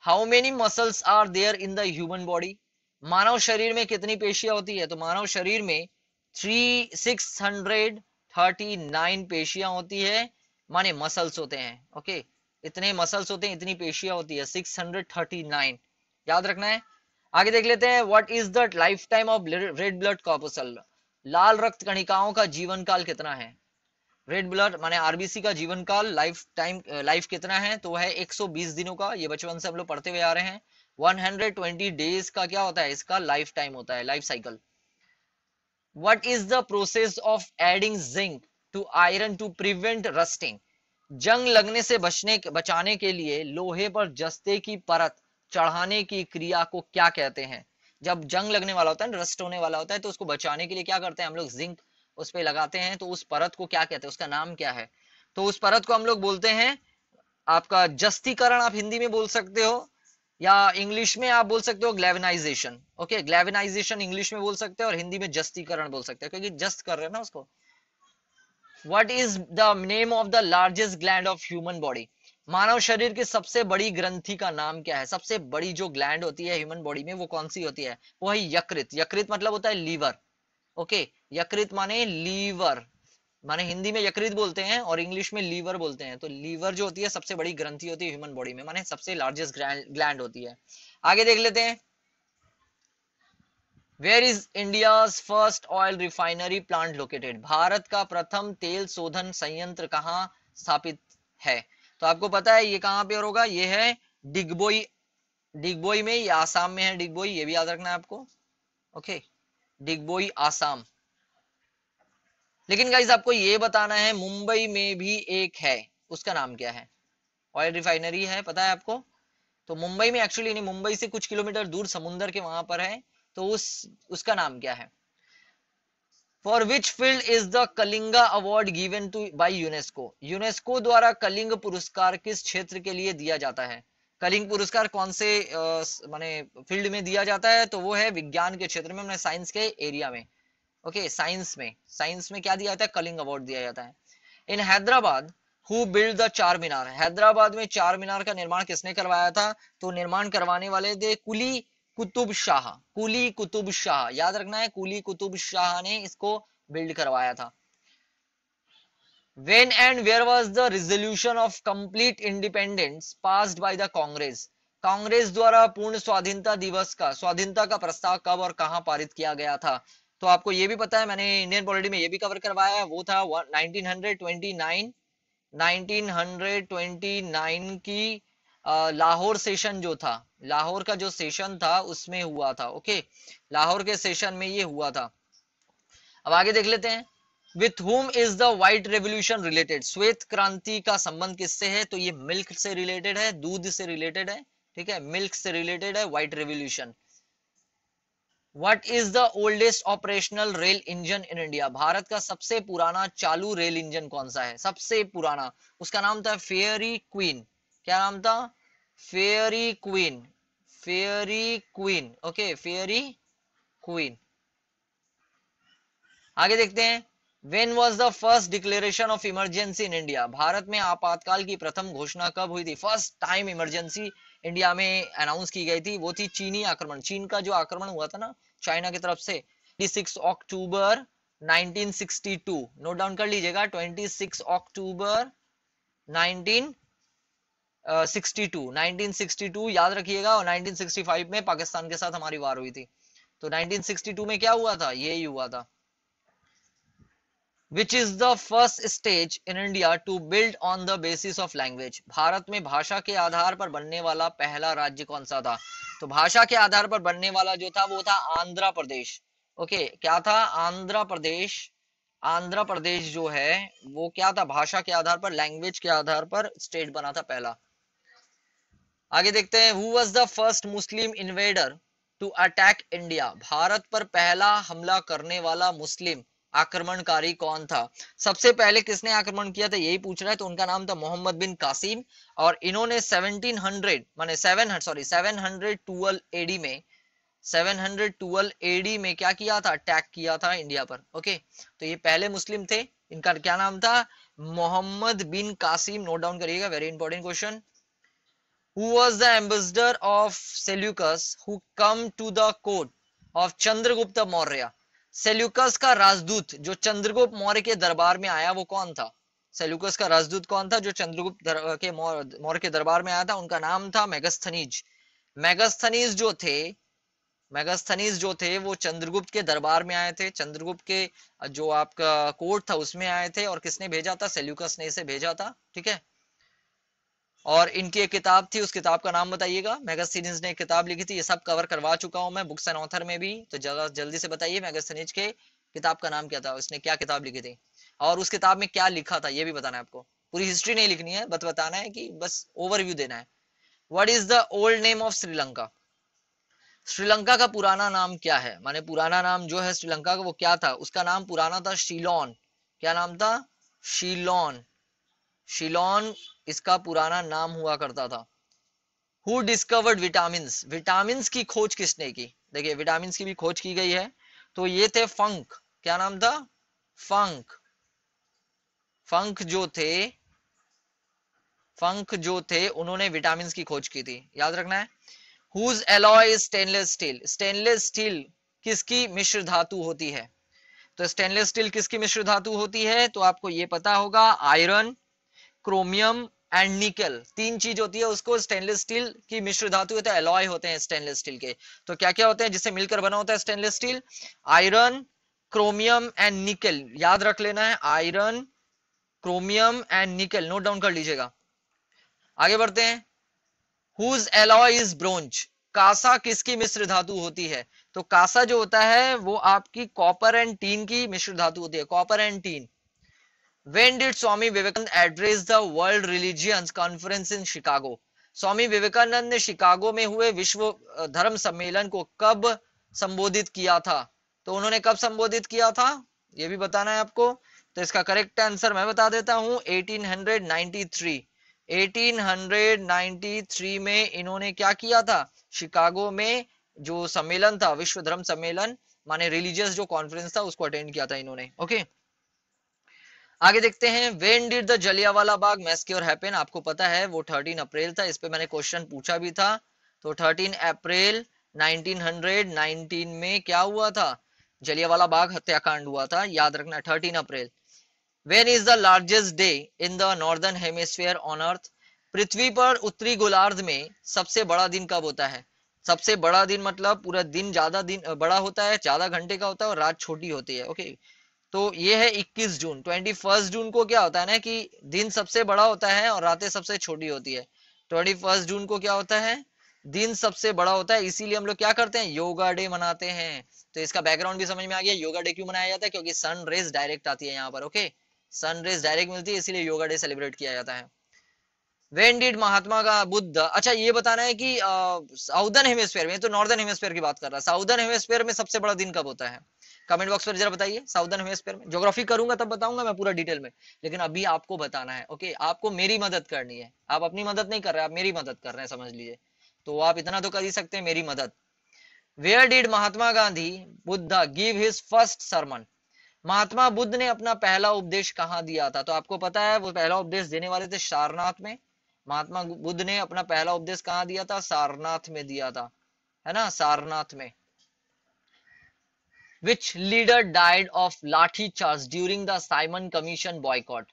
How many muscles are there in the human body मानव शरीर में कितनी पेशियाँ होती है? तो मानव शरीर में three six hundred thirty nine पेशियाँ होती है, माने मसल्स होते हैं ओके इतने मसल्स होते हैं, इतनी पेशियाँ होती है, सिक्स हंड्रेड थर्टी नाइन। याद रखना है? आगे देख लेते हैं what is the life time of red blood corpuscle लाल रक्त कणिकाओं का जीवन काल कितना है? रेड ब्लड माने आरबीसी का जीवन काल लाइफ टाइम लाइफ कितना है? तो वह है 120 दिनों का, ये बचपन से हम लोग पढ़ते हुए आ रहे हैं। 120 डेज़ का क्या होता है? इसका लाइफ टाइम होता है life cycle what is the process of adding zinc to iron to prevent rusting जंग लगने से बचने बचाने के लिए लोहे पर जस्ते की परत चढ़ाने की क्रिया को क्या कहते हैं? जब जंग लगने वाला होता है रस्ट होने वाला होता है तो उसको बचाने के लिए क्या करते हैं हम लोग जिंक उस पर लगाते हैं तो उस परत को क्या कहते हैं? उसका नाम क्या है? तो उस परत को हम लोग बोलते हैं, आपका जस्तीकरण आप हिंदी में बोल सकते हो। या इंग्लिश में आप बोल सकते हो ग्लेवनाइजेशन ओके ग्लेवनाइजेशन इंग्लिश में बोल सकते हो और हिंदी में जस्तीकरण बोल सकते हो, क्योंकि जस्ट कर रहे हैं ना उसको। What is the name of the largest gland of human body मानव शरीर की सबसे बड़ी ग्रंथि का नाम क्या है? सबसे बड़ी जो ग्लैंड होती है ह्यूमन बॉडी में, वो कौन सी होती है? वो है यकृत। यकृत मतलब होता है लीवर ओके यकृत माने लीवर। माने हिंदी में यकृत बोलते हैं और इंग्लिश में लीवर बोलते हैं। तो लीवर जो होती है, सबसे बड़ी ग्रंथि होती है ह्यूमन बॉडी में, माने सबसे लार्जेस्ट ग्लैंड होती है। आगे देख लेते हैं। Where is India first oil refinery plant located Bharat का प्रथम तेल शोधन संयंत्र कहाँ स्थापित है? तो आपको पता है ये कहाँ पे होगा? ये है डिगबोई डिगबोई में ये आसाम में है डिगबोई, ये भी याद रखना है आपको। ओके डिगबोई, आसाम। लेकिन गाइज़ आपको ये बताना है, मुंबई में भी एक है, उसका नाम क्या है? ऑयल रिफाइनरी है, पता है आपको? तो मुंबई में एक्चुअली नहीं, मुंबई से कुछ किलोमीटर दूर समुन्द्र के वहाँ पर है तो उस, उसका नाम क्या है? For which field is the Kalinga award given to by UNESCO UNESCO द्वारा कलिंग पुरस्कार किस क्षेत्र के लिए दिया जाता है? कलिंग पुरस्कार कौन से माने फ़ील्ड में दिया जाता है? तो वो है विज्ञान के क्षेत्र में साइंस के एरिया में। ओके साइंस में। साइंस में क्या दिया जाता है? कलिंग अवार्ड दिया जाता है। In Hyderabad who build the Charminar? Hyderabad में चार मीनार का निर्माण किसने करवाया था? तो निर्माण करवाने वाले थे कुली कुतुब शाह। कुली कुतुब शाह। याद रखना है, कुली कुतुब शाह ने इसको बिल्ड करवाया था। When and where was the resolution of complete independence passed by the congress? Congress द्वारा पूर्ण स्वाधीनता दिवस का, स्वाधीनता का प्रस्ताव कब और कहाँ पारित किया गया था? तो आपको ये भी पता है, मैंने इंडियन पॉलिटी में ये भी कवर करवाया है, वो था 1929 1929 की लाहौर सेशन जो था, लाहौर का जो सेशन था, उसमें हुआ था ओके लाहौर के सेशन में ये हुआ था। अब आगे देख लेते हैं। With whom is the white revolution related श्वेत क्रांति का संबंध किससे है? तो ये मिल्क से रिलेटेड है, दूध से रिलेटेड है, ठीक है? मिल्क से रिलेटेड है white revolution what is the oldest operational rail engine in India Bharat का सबसे पुराना चालू रेल इंजन कौन सा है? सबसे पुराना। उसका नाम था फेयरी क्वीन क्या नाम था? Fairy Queen Fairy Queen okay Fairy Queen आगे देखते हैं। When was the first declaration of emergency in India Bharat में आपातकाल की प्रथम घोषणा कब हुई थी? फ़र्स्ट टाइम इमरजेंसी इंडिया में अनाउंस की गई थी, वो थी चीनी आक्रमण। चीन का जो आक्रमण हुआ था ना, चाइना की तरफ़ से 26 अक्टूबर 1962 नोट डाउन कर लीजिएगा 26 अक्टूबर 19 62 1962 याद रखिएगा और 1965 में पाकिस्तान के साथ हमारी वार हुई थी। तो 1962 में क्या हुआ था? यही हुआ था। Which is the first stage in India to build on the basis of language Bharat में भाषा के आधार पर बनने वाला पहला राज्य कौन सा था? तो भाषा के आधार पर बनने वाला जो था, वो था आंध्र प्रदेश। ओके क्या था? आंध्र प्रदेश आंध्र प्रदेश जो है, वो क्या था? भाषा के आधार पर लैंग्वेज के आधार पर स्टेट बना था पहला। आगे देखते हैं who was the first Muslim invader to attack India Bharat पर पहला हमला करने वाला मुस्लिम आक्रमणकारी कौन था? सबसे पहले किसने आक्रमण किया था? यही पूछ रहा है तो उनका नाम था मोहम्मद बिन कासिम। और इन्होंने 1700 माने 7 सॉरी 712 एडी में 712 एडी में क्या किया था? अटैक किया था इंडिया पर ओके तो ये पहले मुस्लिम थे, इनका क्या नाम था? मोहम्मद बिन कासिम नोट डाउन करिएगा very important question who was the ambassador of Seleucus who come to the court of Chandragupta Maurya? Seleucus का राजदूत जो चंद्रगुप्त मौर्य के दरबार में आया, वो कौन था? सेल्यूकस का राजदूत कौन था जो चंद्रगुप्त के मौर्य के दरबार में आया था? उनका नाम था मेगस्थनीज। मेगस्थनीज जो थे, मेगस्थनीज जो थे, वो चंद्रगुप्त के दरबार में आए थे। चंद्रगुप्त के, जो आपका कोर्ट था, उसमें आए थे। और किसने भेजा था? सेल्यूकस ने इसे भेजा था, ठीक है? और इनकी एक किताब थी, उस किताब का नाम बताइएगा। मेगास्थनीज ने एक किताब लिखी थी, ये सब कवर करवा चुका हूँ मैं बुक्स एंड ऑथर में भी। तो जरा जल्दी से बताइए मेगास्थनीज के किताब का नाम क्या था, उसने क्या किताब लिखी थी? और उस किताब में क्या लिखा था, ये भी बताना है आपको। पूरी हिस्ट्री नहीं लिखनी है, बस बताना है कि बस ओवरव्यू देना है। What is the old name of Sri Lanka Sri Lanka का पुराना नाम क्या है? माने पुराना नाम जो है श्रीलंका का, वो क्या था? उसका नाम पुराना था शिलोन क्या नाम था? शिलोन शिलोन इसका पुराना नाम हुआ करता था। हु डिस्कवर्ड विटामिन विटामिन की खोज किसने की? देखिए विटामिन की भी खोज की गई है। तो ये थे फंक क्या नाम था? फंक फंक जो थे फंक जो थे, उन्होंने विटामिन की खोज की थी। याद रखना है। Whose alloy stainless steel stainless steel किसकी मिश्र धातु होती है? तो स्टेनलेस स्टील किसकी मिश्र धातु होती है? तो आपको ये पता होगा आयरन क्रोमियम एंड निकल तीन चीज़ होती है उसको स्टेनलेस स्टील की मिश्र धातु होते हैं एलॉय होते हैं स्टेनलेस स्टील के। तो क्या क्या होते हैं जिससे मिलकर बना होता है stainless steel iron chromium and nickel याद रख लेना है iron chromium and nickel note down कर लीजिएगा। आगे बढ़ते हैं। हुज एलॉय इज़ ब्रोंज कासा किसकी मिश्र धातु होती है? तो कासा जो होता है, वो आपकी कॉपर एंड टीन की मिश्र धातु होती है। Copper and tin when did Swami Vivekananda address the world religions conference in Chicago Swami Vivekananda ने शिकागो में हुए विश्व धर्म सम्मेलन को कब संबोधित किया था? तो उन्होंने कब संबोधित किया था? ये भी बताना है आपको। तो इसका करेक्ट आंसर मैं बता देता हूँ 1893 1893 में इन्होंने क्या किया था? शिकागो में जो सम्मेलन था, विश्व धर्म सम्मेलन, माने रिलीजियस जो कॉन्फ्रेंस था, उसको अटेंड किया था इन्होंने। ओके आगे देखते हैं when did the Jallianwala Bagh massacre happen आपको पता है, वो 13 अप्रैल था, इस पे मैंने क्वेश्चन पूछा भी था। तो 13 अप्रैल 1919 में क्या हुआ था? जलियावाला बाग हत्याकांड हुआ था, याद रखना 13 अप्रैल। When is the largest day in the northern hemisphere on earth पृथ्वी पर उत्तरी गोलार्ध में सबसे बड़ा दिन कब होता है? सबसे बड़ा दिन मतलब पूरा दिन, ज़्यादा दिन, बड़ा होता है, ज़्यादा घंटे का होता है और रात छोटी होती है ओके तो ये है 21 जून 21 जून को क्या होता है ना कि दिन सबसे बड़ा होता है और रातें सबसे छोटी होती है। 21 जून को क्या होता है? दिन सबसे बड़ा होता है, इसीलिए हम लोग क्या करते हैं? योगा डे मनाते हैं। तो इसका बैकग्राउंड भी समझ में आ गया, योगा डे क्यों मनाया जाता है? क्योंकि सन रेज डायरेक्ट आती है यहाँ पर ओके सन रेज डायरेक्ट मिलती है, इसीलिए योगा डे सेलिब्रेट किया जाता है। वेन डिड महात्मा का बुद्ध अच्छा ये बताना है कि साउदर्न हेमिस्फेयर में तो नॉर्दर्न हेमिस्फेयर की बात कर रहा है साउदर्न हेमिस्फेयर में सबसे बड़ा दिन कब होता है? कमेंट बॉक्स पर जरा बताइए साउदर्न हेमिस्फेयर में। ज्योग्राफी करूँगा तब बताऊँगा मैं पूरा डिटेल में। लेकिन अभी आपको बताना है ओके आपको मेरी मदद करनी है। आप अपनी मदद नहीं कर रहे, आप मेरी मदद कर रहे हैं, समझ लीजिए। तो आप इतना तो कर ही सकते हैं, मेरी मदद। Where did Mahatma Gandhi Buddha give his first sermon Mahatma Buddha ने अपना पहला उपदेश कहाँ दिया था? तो आपको पता है, वो पहला उपदेश देने वाले थे सारनाथ में। महात्मा बुद्ध ने अपना पहला उपदेश कहाँ दिया था? सारनाथ में दिया था। है ना? सारनाथ में। Which leader died of lathi charge during the Simon Commission boycott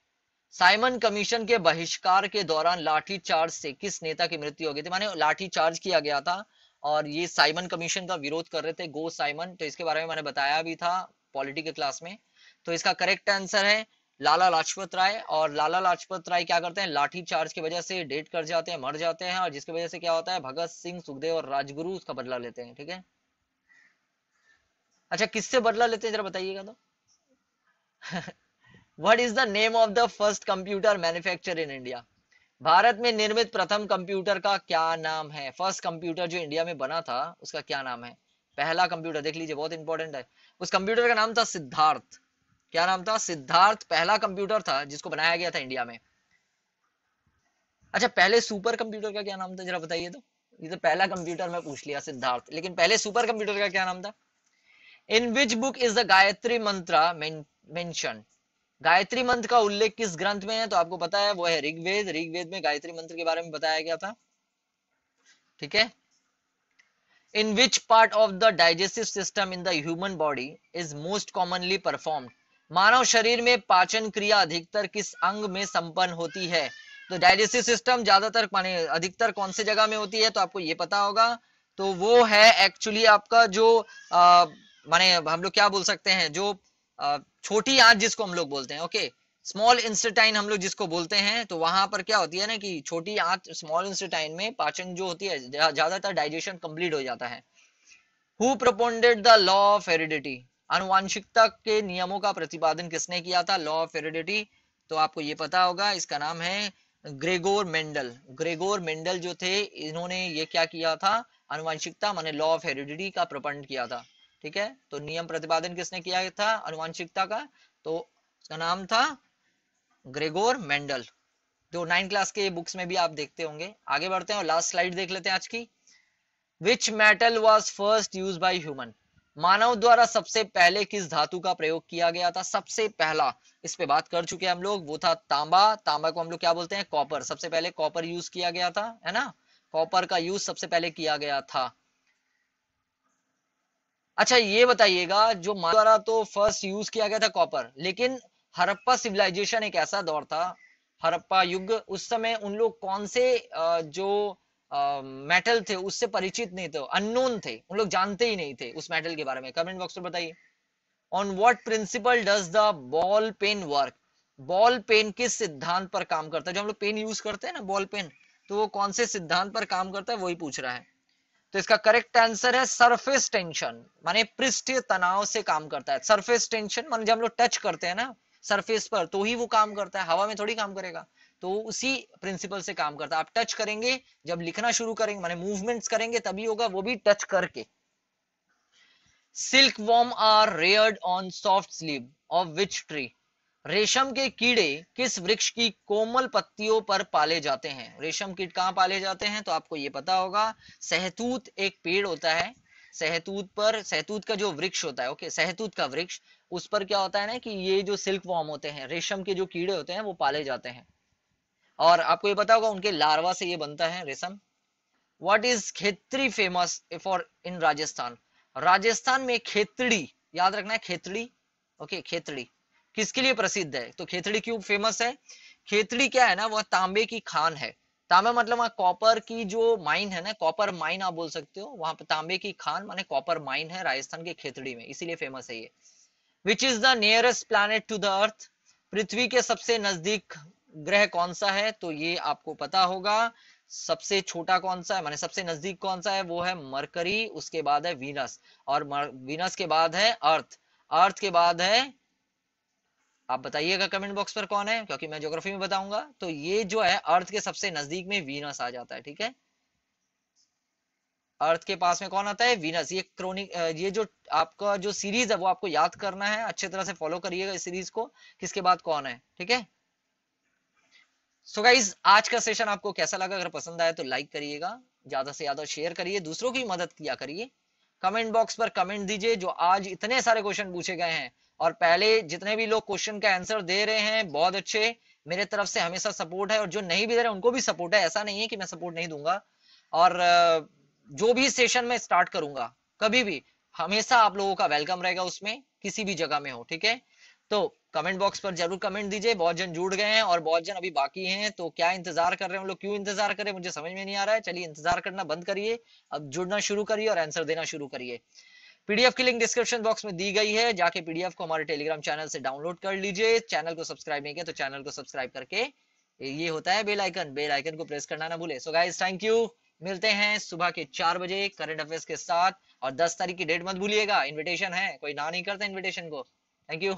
Simon Commission के बहिष्कार के दौरान लाठी चार्ज से किस नेता की मृत्यु हो गई थी? माने लाठी चार्ज किया गया था और ये साइमन कमीशन का विरोध कर रहे थे गो साइमन तो इसके बारे में मैंने बताया भी था पॉलिटी के क्लास में। तो इसका करेक्ट आंसर है लाला लाजपत राय और लाला लाजपत राय क्या करते हैं? लाठी चार्ज की वजह से डेट कर जाते हैं, मर जाते हैं और जिसकी वजह से क्या होता है? भगत सिंह, सुखदेव और राजगुरु उसका बदला लेते हैं, ठीक है? अच्छा किससे बदला लेते हैं, जरा बताइएगा तो? What is the name of the first computer manufacture in India Bharat में निर्मित प्रथम कंप्यूटर का क्या नाम है? फ़र्स्ट कंप्यूटर जो इंडिया में बना था, उसका क्या नाम है? पहला कंप्यूटर देख लीजिए, बहुत इंपॉर्टेंट है। उस कंप्यूटर का नाम था सिद्धार्थ। क्या नाम था? सिद्धार्थ पहला कंप्यूटर था जिसको बनाया गया था इंडिया में। अच्छा पहले सुपर कंप्यूटर का क्या नाम था? जरा बताइए तो। ये तो पहला कंप्यूटर में पूछ लिया, सिद्धार्थ। लेकिन पहले सुपर कंप्यूटर का क्या नाम था? In which book is the Gayatri mantra mention Gayatri मंत्र का उल्लेख किस ग्रंथ में है? तो आपको पता है वो है ऋग्वेद। ऋग्वेद में गायत्री मंत्र के बारे में बताया गया था। ठीक है? In which part of the digestive system in the human body is most commonly performed मानव शरीर में पाचन क्रिया अधिकतर किस अंग में संपन्न होती है? तो डाइजेस्टिव सिस्टम ज़्यादातर अधिकतर कौन से जगह में होती है? तो आपको ये पता होगा। तो वो है एक्चुअली आपका जो आ, माने हम लोग क्या बोल सकते हैं, जो छोटी आंत जिसको हम लोग बोलते हैं, ओके? स्मॉल इंस्टेटाइन हम लोग जिसको बोलते हैं तो वहाँ पर क्या होती है ना कि छोटी आंत स्मॉल इंस्टेटाइन में पाचन जो होती है ज़्यादातर डाइजेशन कंप्लीट हो जाता है। Who propounded the law of heredity अनुवांशिकता के नियमों का प्रतिपादन किसने किया था? लॉ ऑफ़ हेरिडिटी तो आपको ये पता होगा, इसका नाम है ग्रेगोर मेंडल। ग्रेगोर मेंडल जो थे, इन्होंने ये क्या किया था? अनुवांशिकता माने लॉ ऑफ़ हेरिडिटी का प्रपंड किया था। ठीक है? तो नियम प्रतिपादन किसने किया था? अनुवांशिकता का। तो उसका नाम था ग्रेगोर मेंडल। जो नाइन क्लास के बुक्स में भी आप देखते होंगे। आगे बढ़ते हैं और लास्ट स्लाइड देख लेते हैं आज की। Which metal was first use by human मानव द्वारा सबसे पहले किस धातु का प्रयोग किया गया था? सबसे पहला। इस पे बात कर चुके हम लोग। वो था तांबा। तांबा को हम लोग क्या बोलते हैं? कॉपर सबसे पहले कॉपर यूज़ किया गया था, है ना? कॉपर का यूज़ सबसे पहले किया गया था। अच्छा ये बताइएगा, जो द्वारा तो फ़र्स्ट यूज़ किया गया था कॉपर लेकिन हरप्पा सिविलाइजेशन एक ऐसा दौर था, हरप्पा युग, उस समय उन लोग कौन से जो मेटल थे, उससे परिचित नहीं थे अननोन थे, उन लोग जानते ही नहीं थे उस मेटल के बारे में। कमेंट बॉक्स में बताइए। On what principle does the ball pen work ball pen किस सिद्धांत पर काम करता है? जो हम लोग पेन यूज़ करते हैं ना बॉल पेन तो वो कौन से सिद्धांत पर काम करता है, वही पूछ रहा है। तो इसका करेक्ट आंसर है सरफेस टेंशन माने पृष्ठीय तनाव से काम करता है. सरफेस टेंशन माने जब हम लोग टच करते हैं ना सरफेस पर तो ही वो काम करता है. हवा में थोड़ी काम करेगा. तो उसी प्रिंसिपल से काम करता है. आप टच करेंगे, जब लिखना शुरू करेंगे, माने मूवमेंट्स करेंगे, तभी होगा वो भी टच करके. Silk worm are reared on soft sleeve of which tree रेशम के कीड़े किस वृक्ष की कोमल पत्तियों पर पाले जाते हैं? रेशम कीट कहाँ पाले जाते हैं? तो आपको ये पता होगा, सहतूत एक पेड़ होता है। सहतूत पर, सहतूत का जो वृक्ष होता है, ओके, सहतूत का वृक्ष, उस पर क्या होता है ना कि ये जो सिल्क वॉर्म होते हैं, रेशम के जो कीड़े होते हैं, वो पाले जाते हैं। और आपको ये पता होगा, उनके लार्वा से ये बनता है रेशम। What is Khetri famous for in Rajasthan Rajasthan में खेतड़ी, याद रखना है, खेतड़ी, ओके, खेतड़ी। किसके लिए प्रसिद्ध है? तो खेतड़ी क्यों फ़ेमस है? खेतड़ी क्या है ना, वह तांबे की खान है। तांबे मतलब वहाँ कॉपर की जो माइन है ना कॉपर माइन आप बोल सकते हो, वहाँ पे तांबे की खान माने कॉपर माइन है राजस्थान के खेतड़ी में, इसीलिए फ़ेमस है ये। Which is the nearest planet to the earth पृथ्वी के सबसे नज़दीक ग्रह कौन सा है? तो ये आपको पता होगा, सबसे छोटा कौन सा है, माने सबसे नज़दीक कौन सा है? वो है मरकरी, उसके बाद है वीनस। और वीनस के बाद है अर्थ। अर्थ के बाद है आप बताइएगा कमेंट बॉक्स पर कौन है, क्योंकि मैं ज्योग्राफी में बताऊँगा। तो ये जो है अर्थ के सबसे नज़दीक में वीनस आ जाता है, ठीक है? अर्थ के पास में कौन आता है? वीनस ये क्रोनिक ये जो आपका जो सीरीज़ है, वो आपको याद करना है। अच्छे तरह से फॉलो करिएगा इस सीरीज़ को, किसके बाद कौन है, ठीक है? सो so गाइज़ आज का सेशन आपको कैसा लगा? अगर पसंद आया तो लाइक करिएगा, ज़्यादा से ज़्यादा शेयर करिए, दूसरों की मदद किया करिए। कमेंट बॉक्स पर कमेंट दीजिए, जो आज इतने सारे क्वेश्चन पूछे गए हैं। और पहले जितने भी लोग क्वेश्चन का आंसर दे रहे हैं, बहुत अच्छे। मेरे तरफ़ से हमेशा सपोर्ट है और जो नहीं भी दे रहे उनको भी सपोर्ट है। ऐसा नहीं है कि मैं सपोर्ट नहीं दूँगा। और जो भी सेशन में स्टार्ट करूँगा, कभी भी, हमेशा आप लोगों का वेलकम रहेगा उसमें, किसी भी जगह में हो, ठीक है? तो कमेंट बॉक्स पर ज़रूर कमेंट दीजिए। बहुत जन जुड़ गए हैं और बहुत जन अभी बाकी हैं तो क्या इंतज़ार कर रहे हैं लोग? क्यों इंतज़ार करें? मुझे समझ में नहीं आ रहा है। चलिए, इंतज़ार करना बंद करिए। अब जुड़ना शुरू करिए और आंसर देना शुरू करिए। पीडीएफ की लिंक डिस्क्रिप्शन बॉक्स में दी गई है, जाके पीडीएफ को हमारे टेलीग्राम चैनल से डाउनलोड कर लीजिए। चैनल को सब्सक्राइब नहीं किया तो चैनल को सब्सक्राइब करके ये होता है बेल आइकन बेल आइकन को प्रेस करना ना भूले। सो गाइज़ थैंक यू मिलते हैं सुबह के चार बजे करंट अफेयर्स के साथ। और दस तारीख की डेट मत भूलिएगा। इन्विटेशन है। कोई ना नहीं करता इन्विटेशन को। Thank you